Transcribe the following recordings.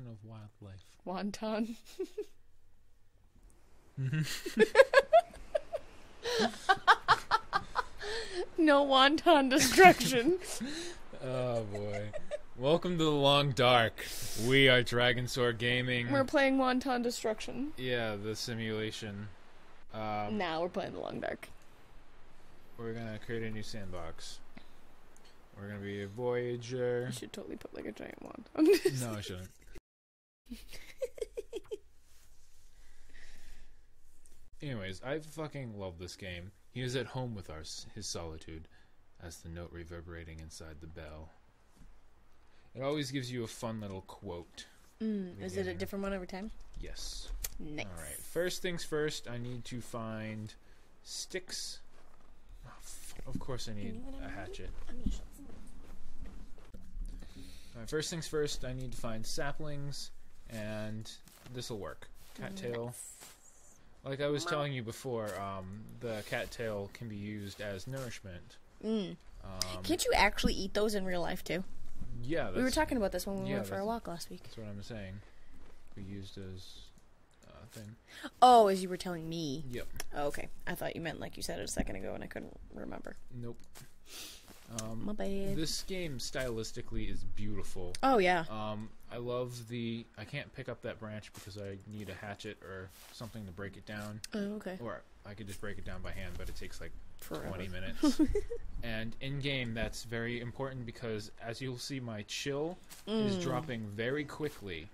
destruction of wildlife. Wonton. no wonton destruction. Oh boy. Welcome to the Long Dark. We are Dragonsaur Gaming. We're playing wonton destruction. yeah, the simulation. Um, Now we're playing the long dark. We're gonna create a new sandbox. We're gonna be a Voyageur. You should totally put like a giant wand. no, I shouldn't. Anyways, I fucking love this game. He is at home with our his solitude, as the note reverberating inside the bell. It always gives you a fun little quote. mm, is it a different one every time? Yes. Nice. All right. First things first. I need to find sticks. Oh, of course, I need a hatchet. All right, first things first. I need to find saplings, and this will work. Cattail. Like I was telling you before, um, the cattail can be used as nourishment. Mm. Um, Can't you actually eat those in real life too? yeah, We were talking about this when we yeah, went for a walk last week. That's what I'm saying. Be used as uh, thing. Oh, as you were telling me. Yep. Oh, okay. I thought you meant like you said it a second ago and I couldn't remember. Nope. Um, My bad. This game stylistically is beautiful. oh yeah. Um, I love the. I can't pick up that branch because I need a hatchet or something to break it down, Oh okay. or I could just break it down by hand, but it takes like Forever. 20 minutes. and in game, that's very important because, as you'll see, my chill is Mm. dropping very quickly,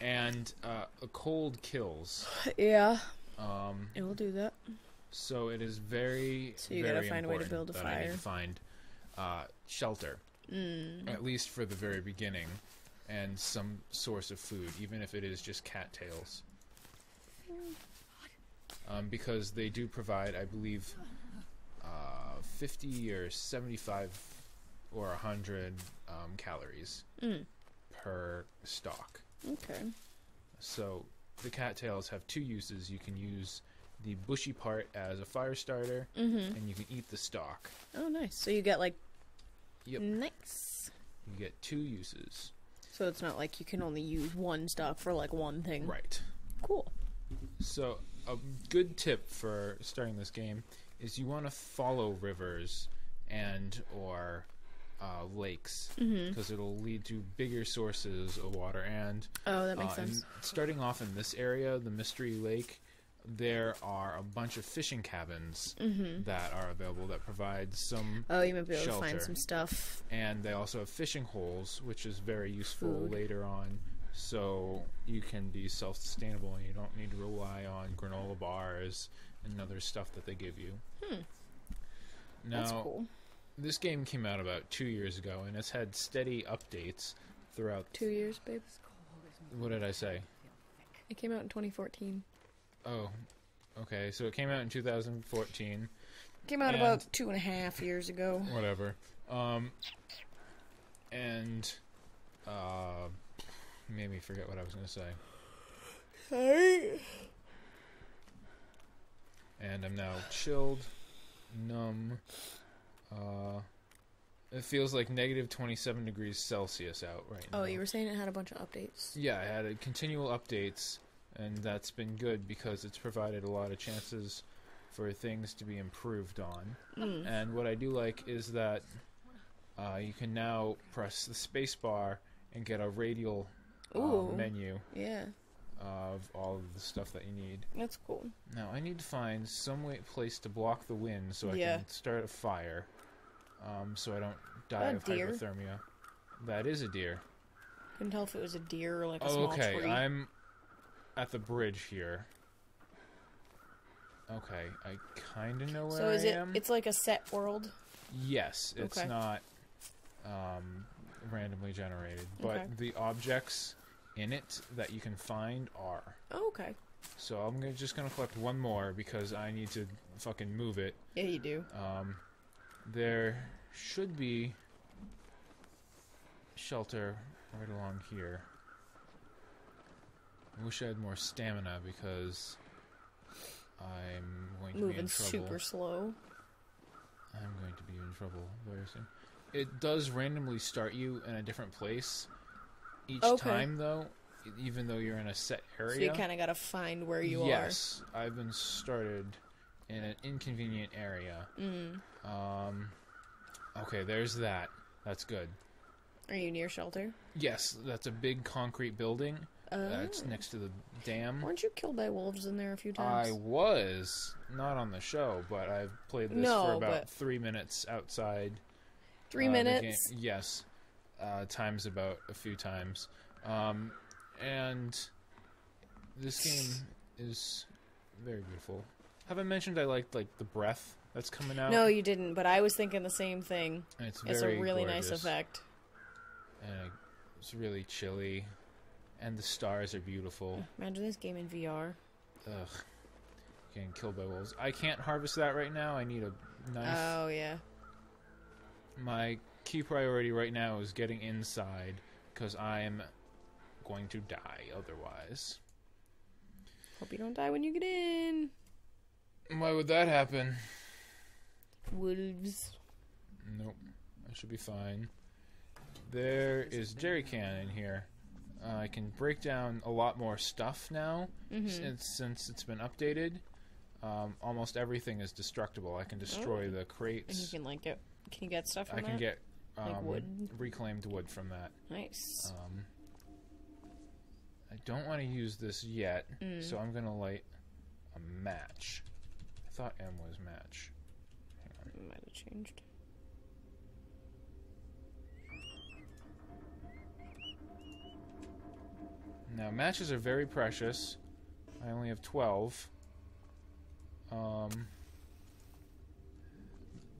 and uh, a cold kills. Yeah. Um, It will do that. So it is very. So you gotta very find a way to important build a that I need fire. to find uh, shelter. Mm. at least for the very beginning, and some source of food, even if it is just cattails. Um, because they do provide, I believe, uh, 50 or 75 or 100 um, calories Mm. per stalk. Okay. So the cattails have two uses. You can use the bushy part as a fire starter, Mhm. and you can eat the stalk. Oh nice. So you get like Yep. nice. You get two uses. So it's not like you can only use one stock for like one thing. Right. Cool. So, a good tip for starting this game is you want to follow rivers and or uh, lakes because it'll lead to bigger sources of water. And, Oh, that makes uh, sense. starting off in this area, the Mystery Lake, there are a bunch of fishing cabins Mhm. that are available that provide some, Oh, you might be able to find some stuff. and they also have fishing holes, which is very useful Food. later on. So you can be self-sustainable, and you don't need to rely on granola bars and other stuff that they give you. Hmm. Now, That's cool. this game came out about two years ago, and it's had steady updates throughout. Two years, babe. What did I say? It came out in 2014. Oh, okay. So it came out in 2014. Came out And- about two and a half years ago. Whatever. Um, and uh, made me forget what I was going to say. Sorry. and I'm now chilled, numb. Uh, it feels like negative 27 degrees Celsius out right now. Oh, you were saying it had a bunch of updates. Yeah, I had a continual updates, and that's been good because it's provided a lot of chances for things to be improved on. Mm. And what I do like is that uh, you can now press the space bar and get a radial uh, menu Yeah, of all of the stuff that you need. that's cool. Now I need to find some way place to block the wind so I Yeah. can start a fire, um, so I don't die of deer? hypothermia. That is a deer. Couldn't tell if it was a deer or like a Oh, small okay. tree. I'm at the bridge here. Okay, I kind of know where so is I it? am. It's like a set world. yes, it's Okay. not um, randomly generated, but Okay. the objects in it that you can find are. Oh, okay. So I'm gonna, just gonna collect one more because I need to fucking move it. Yeah, you do. Um, there should be shelter right along here. I wish I had more stamina because I'm going to be in Moving trouble. super slow. I'm going to be in trouble very soon. it does randomly start you in a different place each Okay. time, though. Even though you're in a set area. So you kind of got to find where you are. yes, I've been started in an inconvenient area. Mm. Um, okay, there's that. That's good. Are you near shelter? Yes, that's a big concrete building. Uh, That's next to the dam. Weren't you killed by wolves in there a few times? I was not on the show, but I've played this No, for about three minutes outside. Three uh, minutes. Yes, uh, times about a few times, um, and this game is very beautiful. Have I mentioned I liked like the breath that's coming out? No, you didn't. But I was thinking the same thing. And it's It's a really nice effect. And it's really chilly, and the stars are beautiful. Imagine this game in VR. Ugh, getting killed by wolves. I can't harvest that right now. I need a knife. Oh yeah. My key priority right now is getting inside because I am going to die otherwise. Hope you don't die when you get in. Why would that happen? Wolves. Nope. I should be fine. There is jerry can in here. Uh, I can break down a lot more stuff now Mm-hmm. since since it's been updated. Um, almost everything is destructible. I can destroy Oh. the And you crates. can like get. Can you get stuff from that. I can get um, Like wood? reclaimed wood from that. Nice. Um, I don't want to use this yet, Mm. so I'm gonna light a match. I thought M was match. Might have changed. Now matches are very precious. I only have twelve. Um,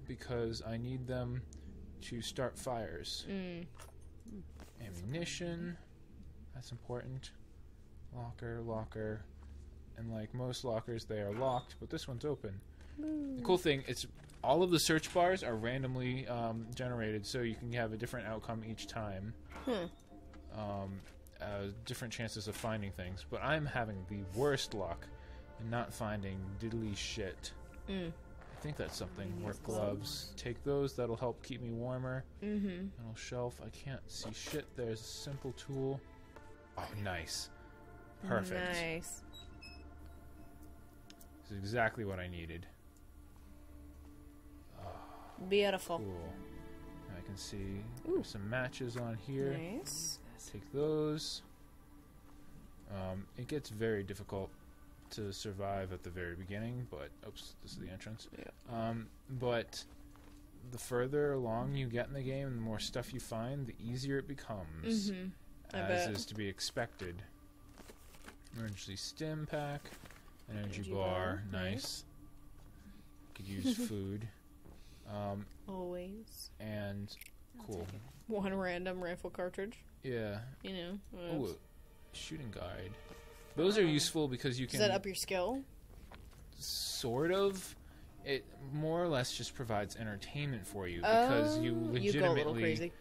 because I need them to start fires. Mm. Ammunition, that's important. Locker, locker, and like most lockers, they are locked, but this one's open. The cool thing it's all of the search bars are randomly um, generated, so you can have a different outcome each time. Huh. Um, uh, different chances of finding things, but I'm having the worst luck in not finding diddly shit. Mm. I think that's something. Use Work gloves. gloves. Take those. That'll help keep me warmer. Mm-hmm. Metal shelf. I can't see shit. There's a simple tool. Oh, nice. Perfect. Nice. This is exactly what I needed. Beautiful. Cool. I can see Ooh. some matches on here. Nice. Take those. Um, it gets very difficult to survive at the very beginning, but oops, this is the entrance. Yeah. Um, but the further along you get in the game, and the more stuff you find, the easier it becomes, Mm-hmm. As bet. is to be expected. Emergency stim pack, energy, Energy bar, bar, nice. nice. Could use food, um, Always. and cool. One random rifle cartridge. Yeah. You know. what Ooh, a shooting guide. Those are Oh. useful because you Does can that up your skill? sort of. It more or less just provides entertainment for you because you Oh, You go a little legitimately. crazy.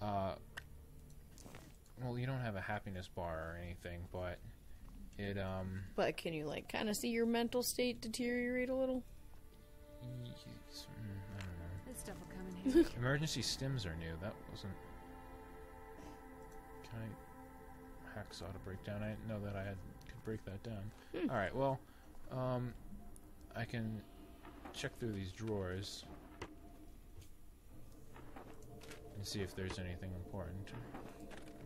uh, well, you don't have a happiness bar or anything, but it um. But can you like kind of see your mental state deteriorate a little? yes, mm, I don't know. This stuff will come in handy. Emergency stims are new. That wasn't. Can I hacksaw to break down? I didn't know that I had could break that down. Hmm. All right. Well, um, I can check through these drawers and see if there's anything important.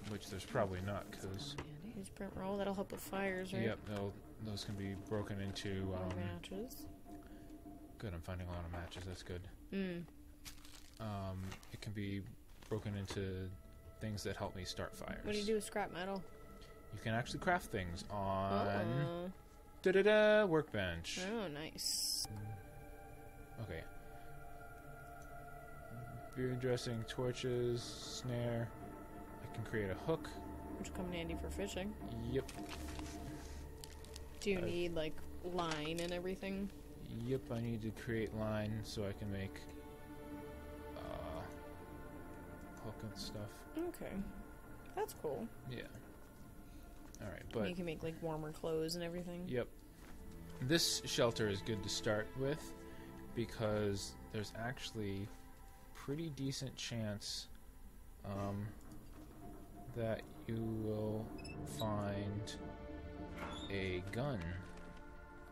Which there's probably not, because Newsprint roll. That'll help with fires, right? yep, those can be broken into. Um, matches. good. I'm finding a lot of matches. That's good. Mm. Um, it can be broken into things that help me start fires. What do you do with scrap metal? You can actually craft things on da da da workbench. Oh, nice. Okay. Beer dressing, torches, snare. I can create a hook. Which come in handy for fishing. Yep, Do you Uh, need like line and everything? yep. I need to create line so I can make and stuff. Okay. That's cool. Yeah. All right, but you can make like warmer clothes and everything. Yep. This shelter is good to start with because there's actually pretty decent chance um, that you will find a gun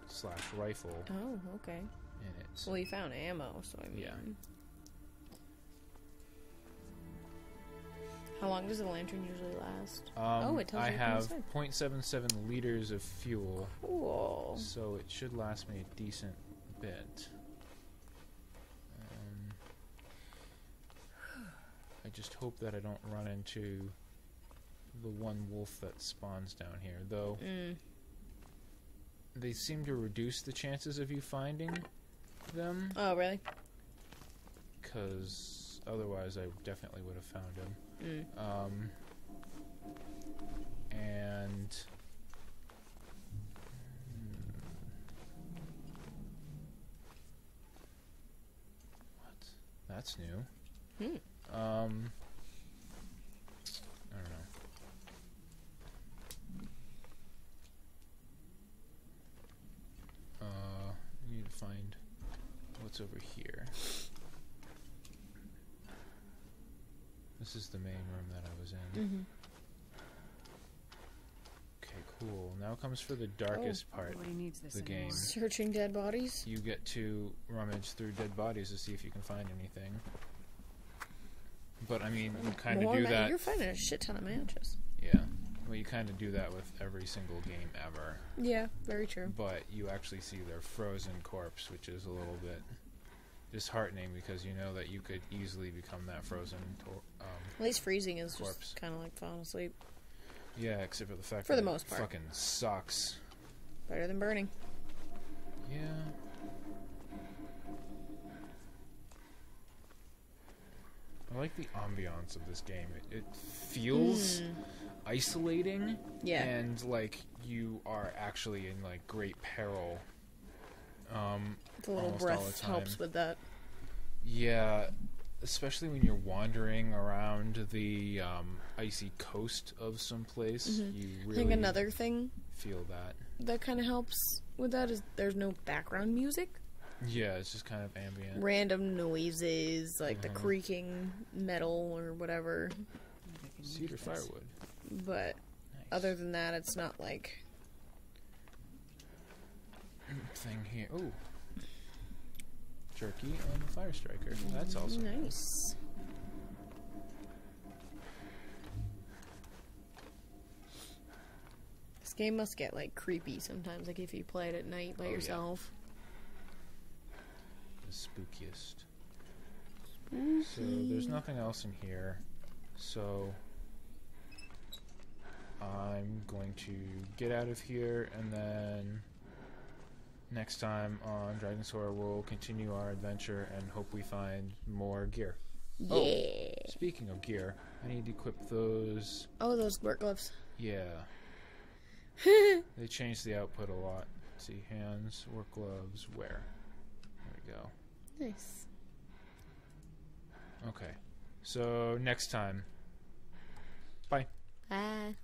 slash rifle Oh, okay. in it. Well, you found ammo, so I mean. Yeah. How long does the lantern usually last? Um, oh, it tells I you have 0.77 liters of fuel, Cool. so it should last me a decent bit. Um, I just hope that I don't run into the one wolf that spawns down here, though. Mm. They seem to reduce the chances of you finding them, Oh, really? because otherwise I definitely would have found them. Mm. Um, and Hmm. what? That's new. Hmm. Um, I don't know. Uh, I need to find what's over here. This is the main room that I was in. Mm-hmm. Okay, cool. Now comes for the darkest part. Nobody needs this the anymore. game. Searching dead bodies. You get to rummage through dead bodies to see if you can find anything. But I mean, you kind of More do ma- that. You're finding a shit ton of matches. Yeah. Well, you kind of do that with every single game ever. Yeah, very true. But you actually see their frozen corpse, which is a little bit disheartening because you know that you could easily become that frozen. Tor- um, At least freezing is Corpse. just kind of like falling asleep. yeah, except for the fact For that the it most part. fucking sucks. Better than burning. Yeah. I like the ambiance of this game. It, it feels Mm. isolating Yeah. and like you are actually in like great peril. Um, the little almost the breath helps with that. yeah, especially when you're wandering around the um, icy coast of some place, Mhm. you I really think another thing feel that. that kind of helps with that is there's no background music. Yeah, it's just kind of ambient. Random noises like the Mhm. creaking metal or whatever. Cedar firewood. But Nice. other than that, it's not like thing here. Ooh. Jerky and a fire striker. That's also nice. This game must get like creepy sometimes, like if you play it at night by Oh, yeah. yourself. the spookiest. Mm-hmm. So there's nothing else in here. So I'm going to get out of here and then next time on Dragonsaur we'll continue our adventure and hope we find more gear. Oh. Yeah. Speaking of gear, I need to equip those Oh, those work gloves. yeah. They changed the output a lot. Let's see, hands, work gloves, wear. There we go. Nice. Okay. So next time. Bye. Bye.